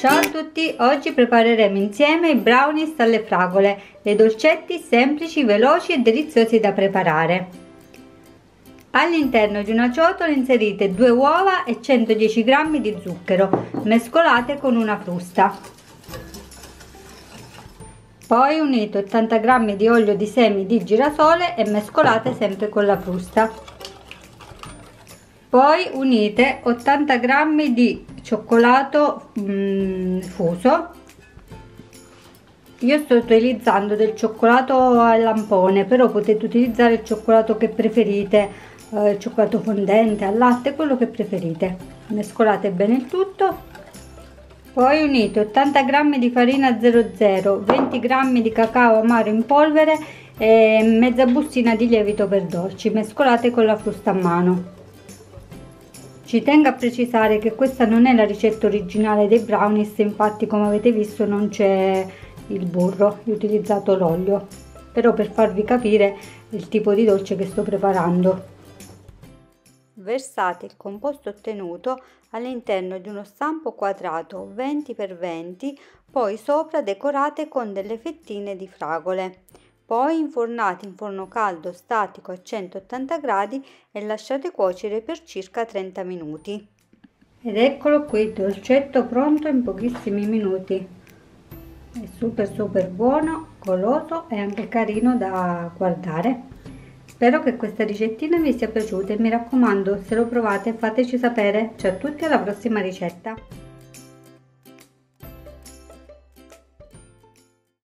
Ciao a tutti, oggi prepareremo insieme i brownies alle fragole, dei dolcetti semplici, veloci e deliziosi da preparare. All'interno di una ciotola inserite 2 uova e 110 g di zucchero, mescolate con una frusta. Poi unite 80 g di olio di semi di girasole e mescolate sempre con la frusta. Poi unite 80 g di cioccolato mm, fuso. Io sto utilizzando del cioccolato al lampone però potete utilizzare il cioccolato che preferite eh, cioccolato fondente al latte quello che preferite. Mescolate bene il tutto. Poi unite 80 g di farina 00 20 g di cacao amaro in polvere e mezza bustina di lievito per dolci mescolate con la frusta a mano ci tengo a precisare che questa non è la ricetta originale dei brownies, infatti come avete visto non c'è il burro, ho utilizzato l'olio, però per farvi capire il tipo di dolce che sto preparando. Versate il composto ottenuto all'interno di uno stampo quadrato 20 x 20, poi sopra decorate con delle fettine di fragole poi infornate in forno caldo statico a 180 gradi e lasciate cuocere per circa 30 minuti. Ed eccolo qui, il dolcetto pronto in pochissimi minuti. È super super buono, goloso e anche carino da guardare. Spero che questa ricettina vi sia piaciuta e mi raccomando se lo provate fateci sapere. Ciao a tutti alla prossima ricetta.